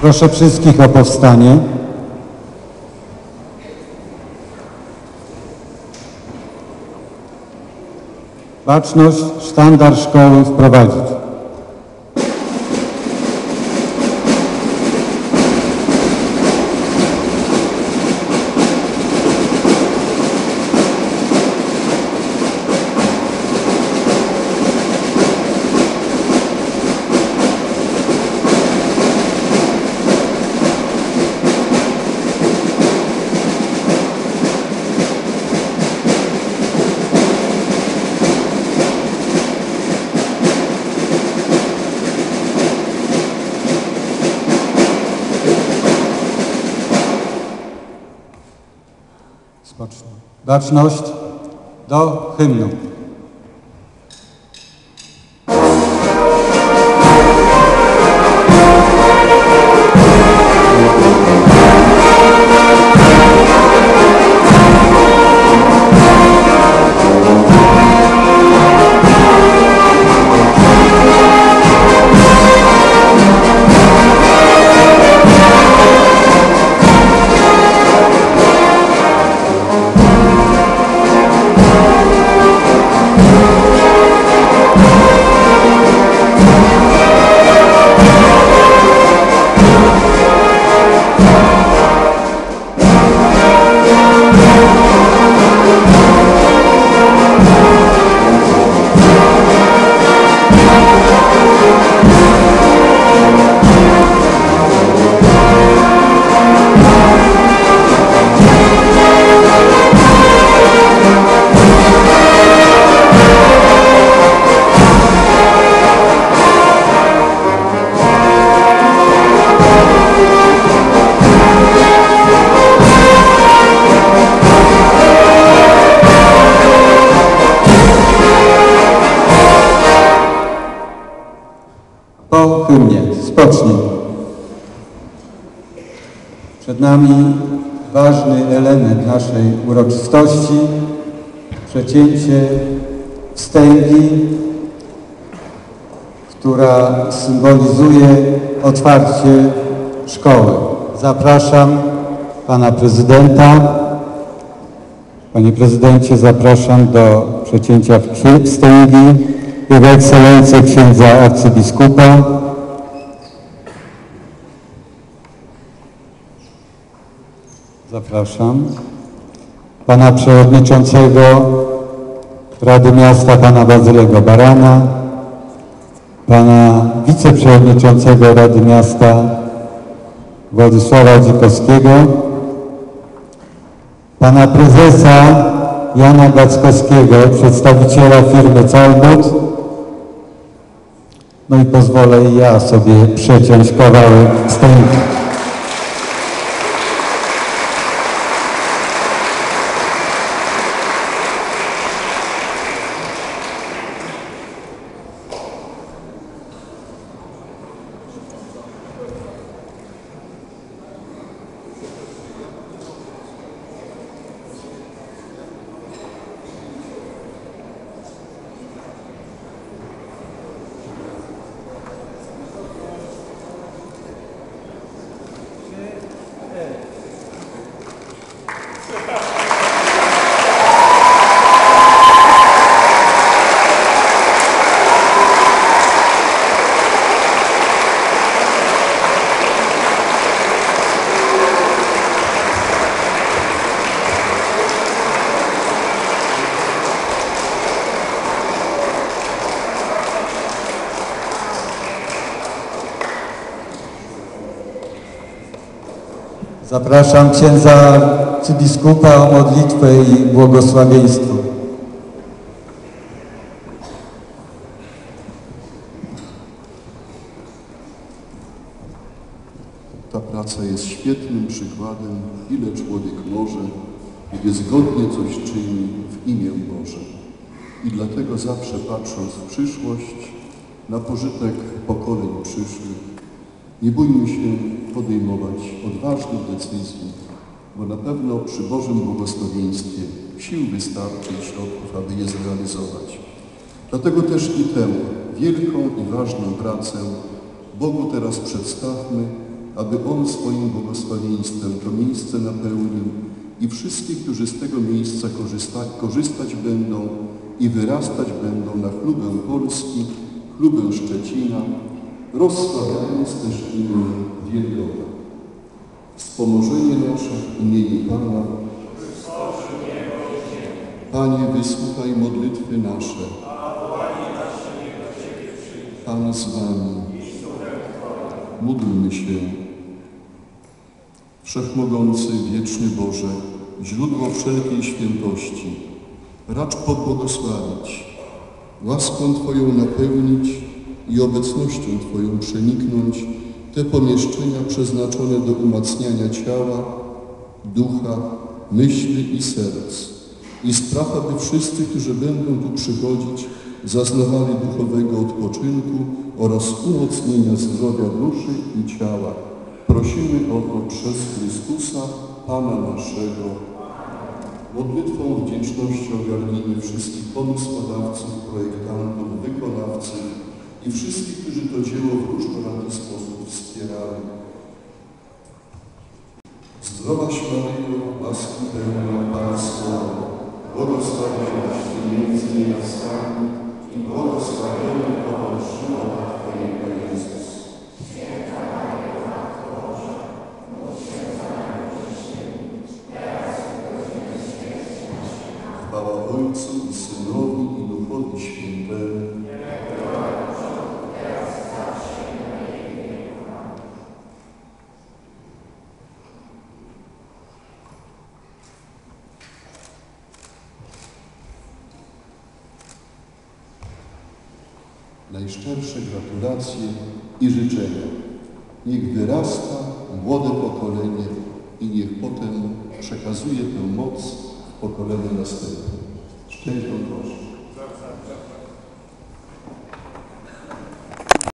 Proszę wszystkich o powstanie. Baczność, sztandar szkoły wprowadzić. Baczność do hymnu. Spocznij. Przed nami ważny element naszej uroczystości. Przecięcie wstęgi, która symbolizuje otwarcie szkoły. Zapraszam pana prezydenta. Panie prezydencie, zapraszam do przecięcia wstęgi Jego Ekscelencję księdza arcybiskupa. Zapraszam. Pana przewodniczącego Rady Miasta, pana Bazylego Barana, pana wiceprzewodniczącego Rady Miasta Władysława Dzikowskiego, pana prezesa Jana Gackowskiego, przedstawiciela firmy Calbot. No i pozwolę ja sobie przeciąć kawałek wstępu. Zapraszam księdza arcybiskupa o modlitwę i błogosławieństwo. Ta praca jest świetnym przykładem, ile człowiek może, kiedy zgodnie coś czyni w imię Boże. I dlatego zawsze patrząc w przyszłość, na pożytek pokoleń przyszłych, nie bójmy się podejmować odważnych decyzji, bo na pewno przy Bożym błogosławieństwie sił wystarczy i środków, aby je zrealizować. Dlatego też i tę wielką i ważną pracę Bogu teraz przedstawmy, aby On swoim błogosławieństwem to miejsce napełnił i wszystkich, którzy z tego miejsca korzysta, korzystać będą i wyrastać będą na chlubę Polski, chlubę Szczecina, rozsławiając też imię Wielkowa. Wspomożenie nasze w imieniu Pana. Panie, wysłuchaj modlitwy nasze. Pan z Wami. Módlmy się. Wszechmogący, wieczny Boże, źródło wszelkiej świętości, racz pobłogosławić, łaską Twoją napełnić i obecnością Twoją przeniknąć te pomieszczenia przeznaczone do umacniania ciała, ducha, myśli i serc i spraw, aby wszyscy, którzy będą tu przychodzić, zaznawali duchowego odpoczynku oraz umocnienia zdrowia duszy i ciała. Prosimy o to przez Chrystusa, Pana naszego. Modlitwą wdzięczności ogarnijmy wszystkich pomysłodawców, projektantów, wykonawców i wszystkich, którzy to dzieło w różnorodny sposób wspierali. Zdrowaś Maryjo, łaski pełna Pan z Tobą, błogosławionaś Ty między niewiastami i błogosławiony owoc żywota Twojego Jezus. Chwała Ojcu i Synowi i Duchowi Świętemu. Najszczersze gratulacje i życzenia. Niech wyrasta młode pokolenie i niech potem przekazuje tę moc w pokolenie następne. Szczęść Boże.